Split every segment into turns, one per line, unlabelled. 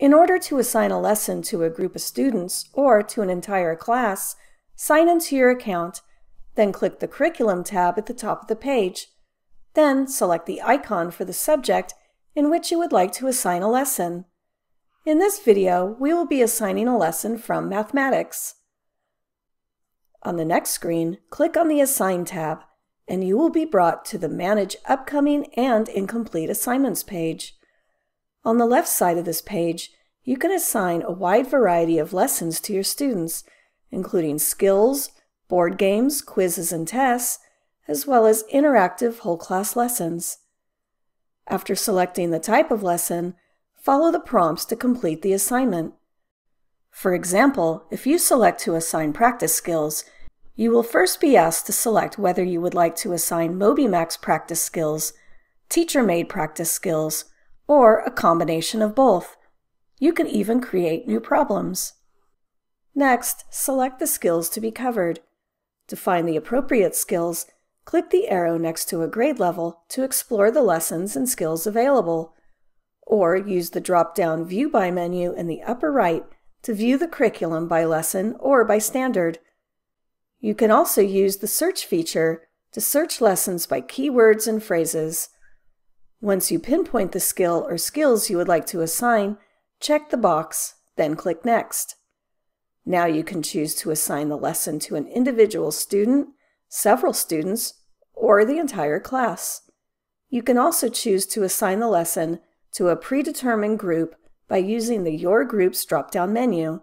In order to assign a lesson to a group of students or to an entire class, sign into your account, then click the Curriculum tab at the top of the page. Then select the icon for the subject in which you would like to assign a lesson. In this video, we will be assigning a lesson from mathematics. On the next screen, click on the Assign tab, and you will be brought to the Manage Upcoming and Incomplete Assignments page. On the left side of this page, you can assign a wide variety of lessons to your students, including skills, board games, quizzes, and tests, as well as interactive whole class lessons. After selecting the type of lesson, follow the prompts to complete the assignment. For example, if you select to assign practice skills, you will first be asked to select whether you would like to assign MobyMax practice skills, teacher-made practice skills, or a combination of both. You can even create new problems. Next, select the skills to be covered. To find the appropriate skills, click the arrow next to a grade level to explore the lessons and skills available, or use the drop-down View By menu in the upper right to view the curriculum by lesson or by standard. You can also use the Search feature to search lessons by keywords and phrases. Once you pinpoint the skill or skills you would like to assign, check the box, then click Next. Now you can choose to assign the lesson to an individual student, several students, or the entire class. You can also choose to assign the lesson to a predetermined group by using the Your Groups drop-down menu.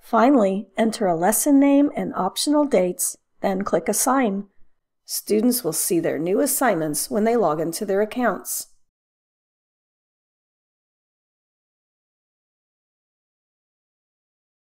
Finally, enter a lesson name and optional dates, then click Assign. Students will see their new assignments when they log into their accounts.